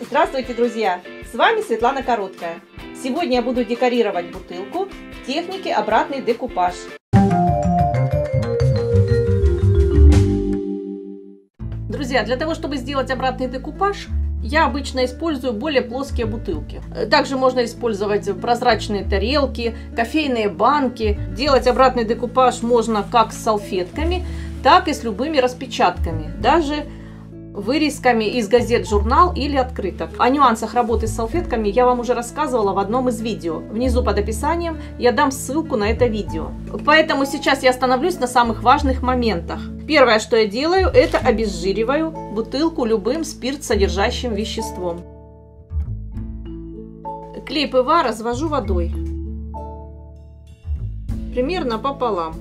Здравствуйте, друзья! С вами Светлана Короткая. Сегодня я буду декорировать бутылку в технике обратный декупаж. Друзья, для того, чтобы сделать обратный декупаж, я обычно использую более плоские бутылки. Также можно использовать прозрачные тарелки, кофейные банки. Делать обратный декупаж можно как с салфетками, так и с любыми распечатками. Даже вырезками из газет, журнал или открыток. О нюансах работы с салфетками я вам уже рассказывала в одном из видео. Внизу под описанием я дам ссылку на это видео. Поэтому сейчас я остановлюсь на самых важных моментах. Первое, что я делаю, это обезжириваю бутылку любым спирт-содержащим веществом. Клей ПВА развожу водой. Примерно пополам.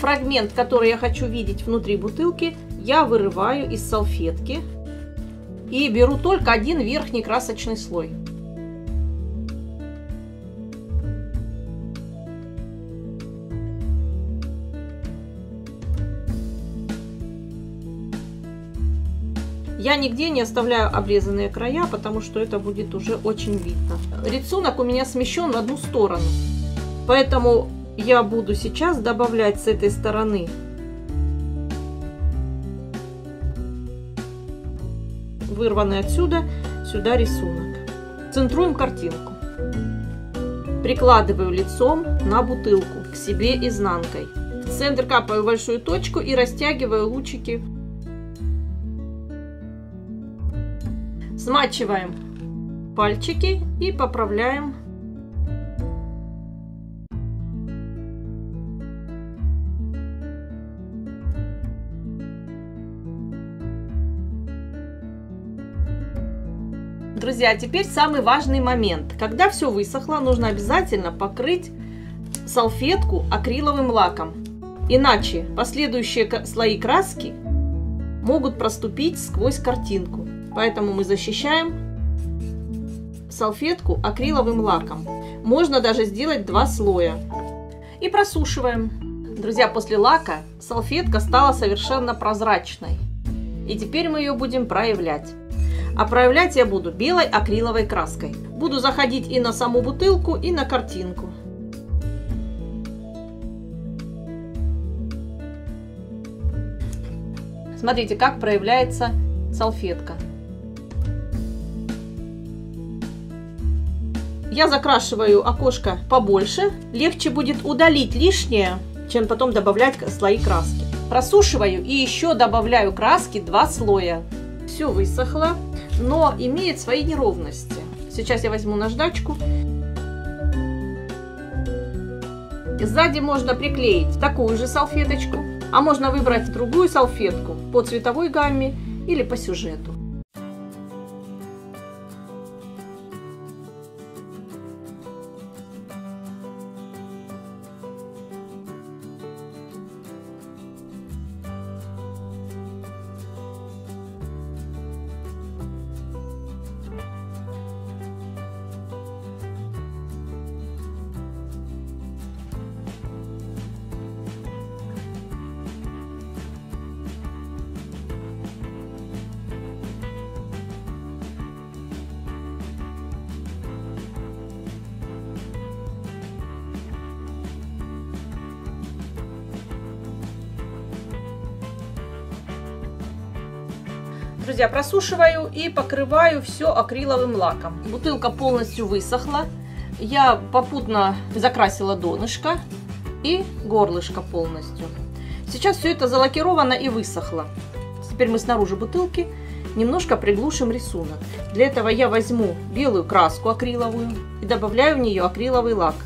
Фрагмент, который я хочу видеть внутри бутылки, я вырываю из салфетки и беру только один верхний красочный слой. Я нигде не оставляю обрезанные края, потому что это будет уже очень видно. Рисунок у меня смещен в одну сторону, поэтому я буду сейчас добавлять с этой стороны вырванный отсюда, сюда рисунок. Центруем картинку. Прикладываю лицом на бутылку к себе изнанкой. В центр капаю большую точку и растягиваю лучики. Смачиваем пальчики и поправляем Друзья, теперь самый важный момент. Когда все высохло, нужно обязательно покрыть салфетку акриловым лаком. Иначе последующие слои краски могут проступить сквозь картинку. Поэтому мы защищаем салфетку акриловым лаком. Можно даже сделать два слоя. И просушиваем. Друзья, после лака салфетка стала совершенно прозрачной. И теперь мы ее будем проявлять. А проявлять я буду белой акриловой краской. Буду заходить и на саму бутылку, и на картинку. Смотрите, как проявляется салфетка. Я закрашиваю окошко побольше. Легче будет удалить лишнее, чем потом добавлять слои краски. Просушиваю и еще добавляю краски два слоя. Все высохло но имеет свои неровности. Сейчас я возьму наждачку. Сзади можно приклеить такую же салфеточку, а можно выбрать другую салфетку по цветовой гамме или по сюжету. Друзья, просушиваю и покрываю все акриловым лаком. Бутылка полностью высохла. Я попутно закрасила донышко и горлышко полностью. Сейчас все это залакировано и высохло. Теперь мы снаружи бутылки немножко приглушим рисунок. Для этого я возьму белую краску акриловую и добавляю в нее акриловый лак.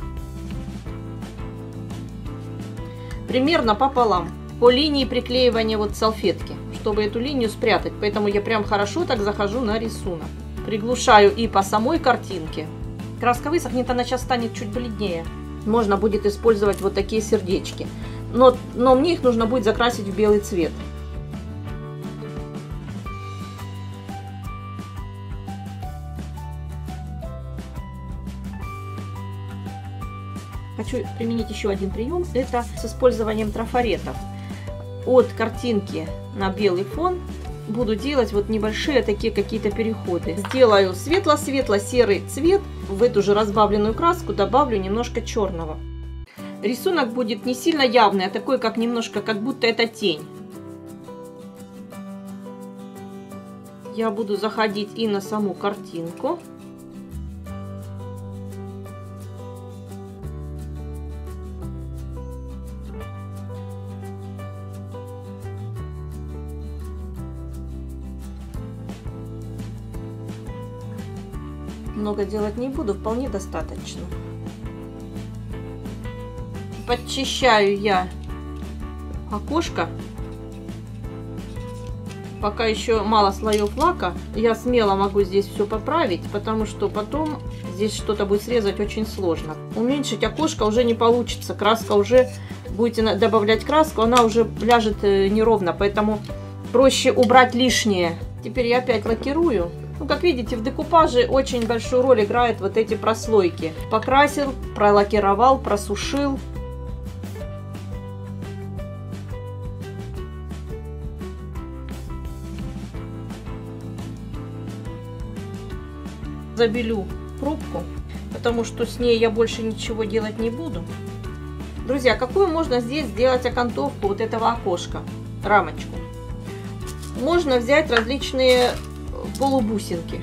Примерно пополам, по линии приклеивания вот салфетки чтобы эту линию спрятать. Поэтому я прям хорошо так захожу на рисунок. Приглушаю и по самой картинке. Краска высохнет, она сейчас станет чуть бледнее. Можно будет использовать вот такие сердечки. Но, но мне их нужно будет закрасить в белый цвет. Хочу применить еще один прием. Это с использованием трафаретов от картинки на белый фон буду делать вот небольшие такие какие-то переходы. Сделаю светло-светло-серый цвет. В эту же разбавленную краску добавлю немножко черного. Рисунок будет не сильно явный, а такой, как немножко, как будто это тень. Я буду заходить и на саму картинку. Много делать не буду, вполне достаточно. Подчищаю я окошко. Пока еще мало слоев лака, я смело могу здесь все поправить, потому что потом здесь что-то будет срезать очень сложно. Уменьшить окошко уже не получится, краска уже, будете добавлять краску, она уже ляжет э, неровно, поэтому проще убрать лишнее. Теперь я опять лакирую. Ну, как видите, в декупаже очень большую роль играют вот эти прослойки. Покрасил, пролакировал, просушил. Забелю пробку, потому что с ней я больше ничего делать не буду. Друзья, какую можно здесь сделать окантовку вот этого окошка, рамочку? Можно взять различные полубусинки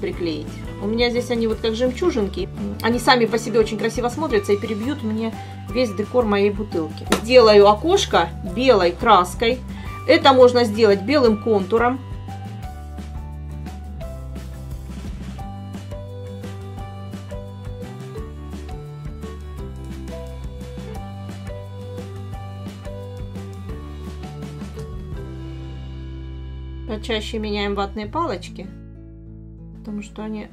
приклеить. У меня здесь они вот как жемчужинки. Они сами по себе очень красиво смотрятся и перебьют мне весь декор моей бутылки. Сделаю окошко белой краской. Это можно сделать белым контуром. Почаще меняем ватные палочки, потому что они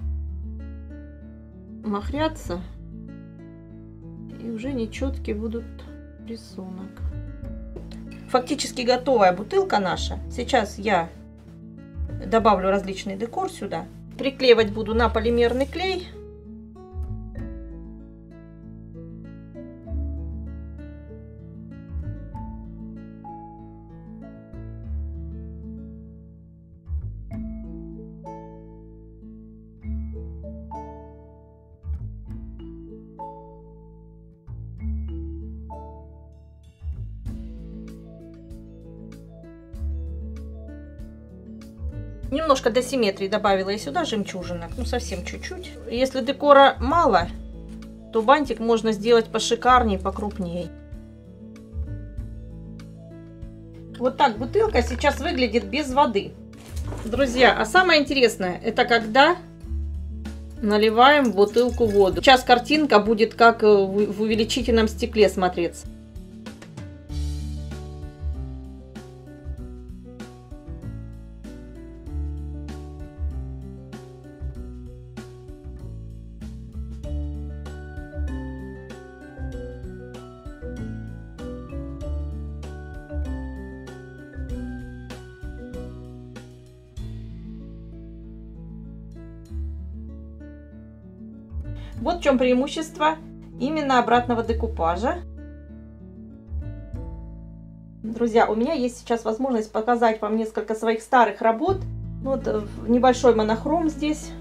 махрятся и уже нечеткий будут рисунок. Фактически готовая бутылка наша. Сейчас я добавлю различный декор сюда. Приклеивать буду на полимерный клей. Немножко до симметрии добавила я сюда жемчужинок, ну совсем чуть-чуть. Если декора мало, то бантик можно сделать пошикарнее, покрупнее. Вот так бутылка сейчас выглядит без воды. Друзья, а самое интересное, это когда наливаем в бутылку воду. Сейчас картинка будет как в увеличительном стекле смотреться. Вот в чем преимущество именно обратного декупажа. Друзья, у меня есть сейчас возможность показать вам несколько своих старых работ. Вот э, небольшой монохром здесь.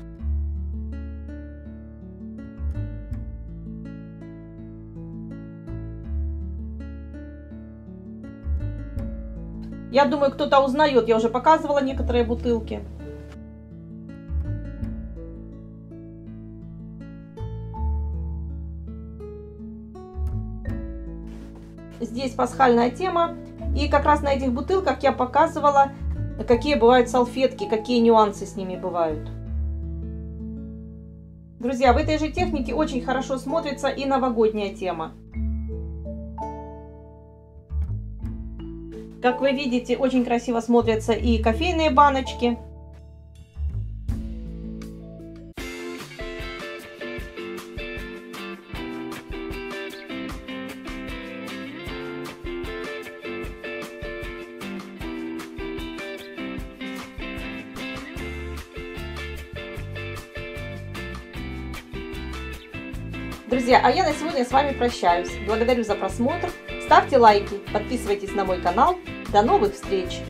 Я думаю, кто-то узнает, я уже показывала некоторые бутылки. Здесь пасхальная тема. И как раз на этих бутылках я показывала, какие бывают салфетки, какие нюансы с ними бывают. Друзья, в этой же технике очень хорошо смотрится и новогодняя тема. Как вы видите, очень красиво смотрятся и кофейные баночки. Друзья, а я на сегодня с вами прощаюсь. Благодарю за просмотр. Ставьте лайки, подписывайтесь на мой канал. До новых встреч!